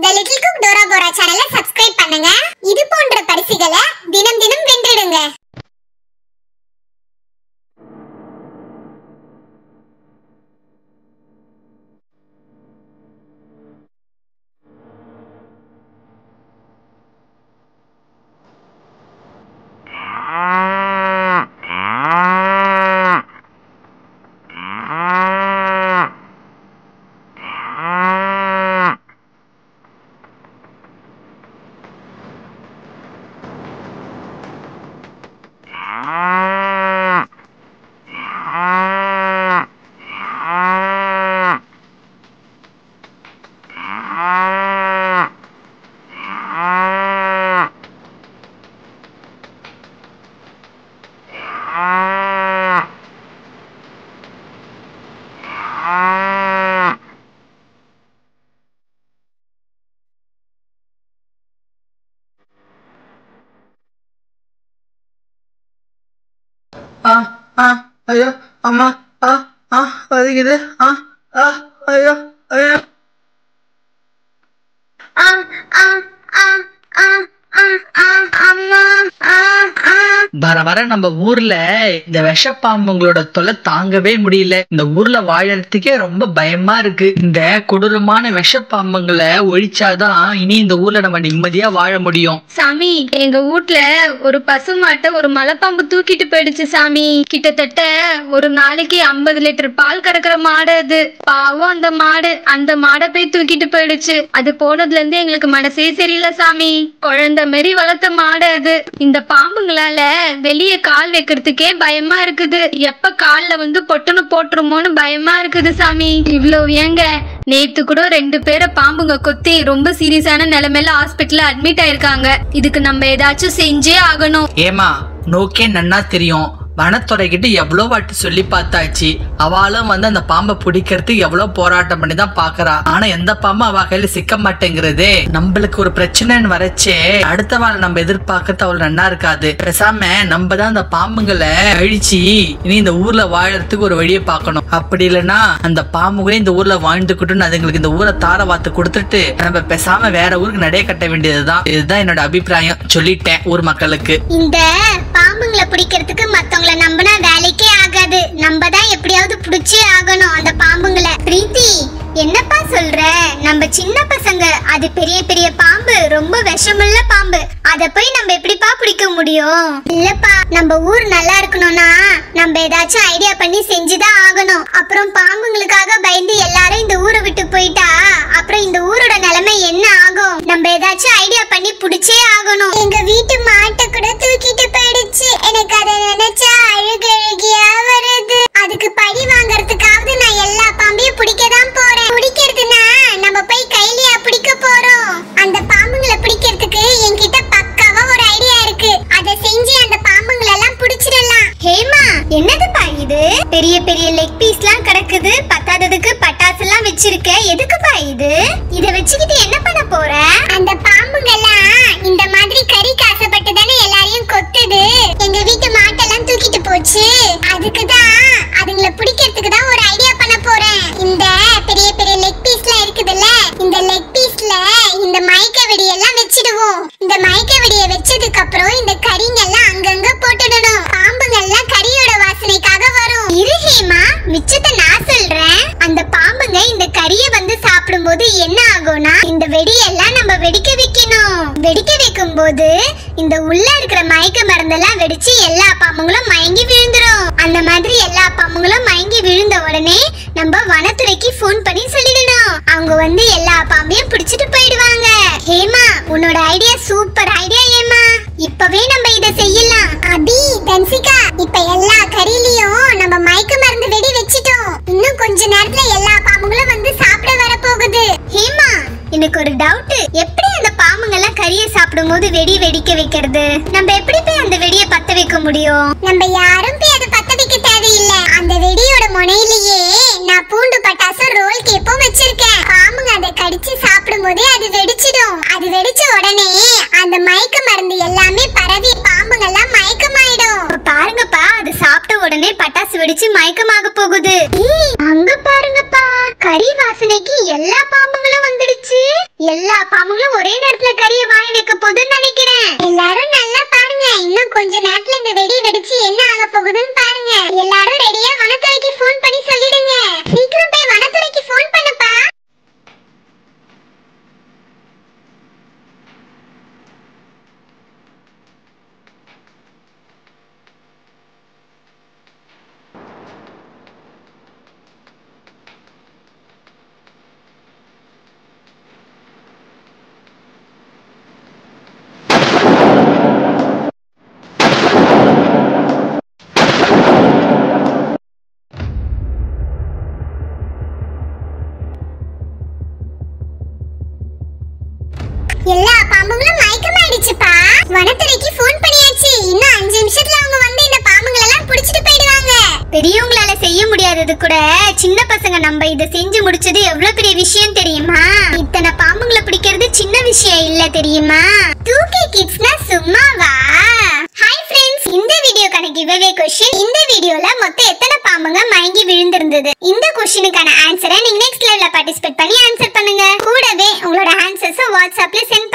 The little cook Dora Bora சேனலை subscribe பண்ணுங்க. இது போன்ற பரிசுகளை தினம் தினம் வென்றிடுங்க ஆ ஆ ஐயோ அம்மா ஆ ஆ வலிக்குது ஆ ஆ ஐயோ ஐயோ. ஆ ஆ ஆ ஆ. வர வர நம்ம ஊர்ல இந்த விஷப்பாம்புங்களோட தொலை தாங்கவே முடியல. இந்த ஊர்ல வாழறதுக்கே ரொம்ப பயமா இருக்கு. இந்த கொடூரமான விஷப்பாம்புங்களை ஒழிச்சாதான் இனி இந்த ஊர்ல நம்ம நிம்மதியா வாழ முடியும். சாமி எங்க வீட்ல ஒரு பசுமாட்டை ஒரு மலைப்பாம்பு தூக்கிட்டு போயிடுச்சு சாமி. கிட்டத்தட்ட ஒரு நாளைக்கு ஐம்பது லிட்டர் பால் கறக்குற மாடு அது. பாவம் அந்த மாடு. அந்த மாடை போய் தூக்கிட்டு போயிடுச்சு. அது போனதுல இருந்து எங்களுக்கு மனசே சரியில்லை சாமி. குழந்தை மாரி வளர்த்த மாடு அது. இந்த பாம்புங்களால வெளியே கால் வைக்கிறதுக்கே பயமா இருக்குது. எப்ப கால்ல வந்து பொட்டுன்னு போட்டுருமோன்னு பயமா இருக்குது சாமி. இவ்வளவு ஏங்க. நேத்து கூட ரெண்டு பேரை பாம்புங்க கொத்தி ரொம்ப சீரியஸான நிலைமையில ஹாஸ்பிட்டல்ல அட்மிட் ஆயிருக்காங்க. இதுக்கு நம்ம ஏதாச்சும் செஞ்சே ஆகணும். ஏமா நோக்கே நன்னா தெரியும். வனத்துறை கிட்ட எவ்வளவு வாட்டி சொல்லி பார்த்தாச்சு. அவளும் வந்து அந்த பாம்பை பிடிக்கிறதுக்கு எவ்வளவு போராட்டம் பண்ணி தான் பாக்குறா ஆனா எந்த பாம்பும் அவ கையில சிக்க மாட்டேங்கிறதே. நம்மளுக்கு ஒரு பிரச்சனைன்னு வரச்சே. அடுத்த வாரம் நம்ம எதிர்பார்க்கறது அவ்வளவு நன்னா இருக்காது. பேசாம நம்ம தான் அந்த பாம்புங்களை அழிச்சு இனி இந்த ஊர்ல வாழறதுக்கு ஒரு வழியை பார்க்கணும். அப்படி இல்லைன்னா அந்த பாம்புகளே இந்த ஊர்ல வாழ்ந்துக்கிட்டுன்னு அதுங்களுக்கு இந்த ஊரை தார வாத்து கொடுத்துட்டு நம்ம பேசாம வேற ஊருக்கு நடைய கட்ட வேண்டியதுதான். இதுதான் என்னோட அபிப்பிராயம். சொல்லிட்டேன் ஊர் மக்களுக்கு. இந்த பாம்புங்களை பிடிக்கிறதுக்கு மத்தவங்கள நம்பினா வேலைக்கே ஆகாது. நம்ம தான் எப்படியாவது பிடிச்சே ஆகணும் அந்த பாம்புங்களை. பிரீத்தி என்னப்பா சொல்ற? நம்ம சின்ன பசங்க அது பெரிய பெரிய பாம்பு ரொம்ப விஷமுள்ள பாம்பு. அத போய் நம்ம எப்படிப்பா பிடிக்க முடியும்? இல்லப்பா நம்ம ஊர் நல்லா இருக்கணும்னா நம்ம ஏதாச்சும் ஐடியா பண்ணி செஞ்சுதான் ஆகணும். அப்புறம் பாம்புங்களுக்காக பயந்து எல்லாரும் இந்த ஊரை விட்டு போயிட்டா அப்புறம் இந்த ஊரோட நிலைமை என்ன ஆகும்? நம்ம ஏதாச்சும் ஐடியா பண்ணி புடிச்சே ஆகணும். எங்க வீட்டு மாட்டை கூட பெரிய பெரிய லெக் பீஸ்லாம் போது என்ன ஆகும்னா இந்த வெடியெல்லாம் நம்ம வெடிக்க வைக்கணும். வெடிக்க வைக்கும் போது இந்த உள்ள இருக்கிற மயக்க மருந்தெல்லாம் வெடிச்சு எல்லா பாம்புங்களும் மயங்கி விழுந்துரும். அந்த மாதிரி எல்லா பாம்புங்களும் மயங்கி விழுந்த உடனே நம்ம வனத்துறைக்கு ஃபோன் பண்ணி சொல்லிடணும். அவங்க வந்து எல்லா பாம்பையும் பிடிச்சிட்டு போயிடுவாங்க. ஹேமா உன்னோட ஐடியா சூப்பர் ஐடியா ஏமா எனக்கு ஒரு டவுட் எப்படி அந்த பாம்புங்க எல்லாம் கறியை சாப்பிடும்போது வெடி வெடிக்க வைக்கிறது? நம்ம எப்படி போய் அந்த வெடியை பத்த வைக்க முடியும்? நம்ம யாரும் போய் அதை பத்த வைக்க தேவையில்லை. அந்த வெடியோட முனையிலேயே நான் பூண்டு பட்டாசு ரோல் கேப்பும் வச்சிருக்கேன். பாம்புங்க அதை கடிச்சு சாப்பிடும் போதே அது வெடிச்சிடும். அது வெடிச்ச உடனே அந்த மயக்க மருந்து எல்லாமே பரவி பாம்புங்க எல்லாம் மயக்கமாயிடும். பாருங்கப்பா அது சாப்பிட்ட உடனே பட்டாசு வெடிச்சு மயக்கமாக போகுது. கறி வாசனைக்கு எல்லா பாம்புங்களும் வந்துடுச்சு. எல்லா பாம்புங்களும் ஒரே நேரத்துல கறிய வாங்கி வைக்க போகுதுன்னு நினைக்கிறேன். எல்லாரும் நல்லா பாருங்க. இன்னும் கொஞ்ச நேரத்துல இந்த வெடி வெடிச்சு என்ன ஆக போகுதுன்னு பாருங்க எல்லாரும் ரெடியா வனத்துறைக்கு ஃபோன் பண்ணி சொல்லிடுங்க சீக்கிரம் போய் வனத்துறைக்கு ஃபோன் பண்ணுப்பா எல்லா பாம்புங்களும் மயக்கமாயிடுச்சுப்பா வனத்துறைக்கு ஃபோன் பண்ணியாச்சு. இன்னும் அஞ்சு நிமிஷத்துல அவங்க வந்து இந்த பாம்புங்களை எல்லாம் புடிச்சிட்டு போயிடுவாங்க. பெரியவங்களால செய்ய முடியாதது கூட சின்ன பசங்க நம்ம இத செஞ்சு முடிச்சது எவ்வளவு பெரிய விஷயம் தெரியுமா? இத்தனை பாம்புங்களை பிடிக்கிறது சின்ன விஷயம் இல்ல தெரியுமா? தூக்கி கிட்ஸ்னா சும்மாவா? ஹாய் ஃப்ரெண்ட்ஸ் இந்த வீடியோக்கான கிவ்அவே கொஸ்டின் இந்த வீடியோல மொத்தம் எத்தனை பாம்புங்க மயங்கி விழுந்திருந்தது? இந்த கொஸ்டினுக்கான ஆன்சரை நீங்க நெக்ஸ்ட் லெவல்ல பார்ட்டிசிபேட் பண்ணி ஆன்சர் பண்ணுங்க. கூடவே உங்களோட ஆன்சர்ஸ் வாட்ஸ்அப்ல சென்ட்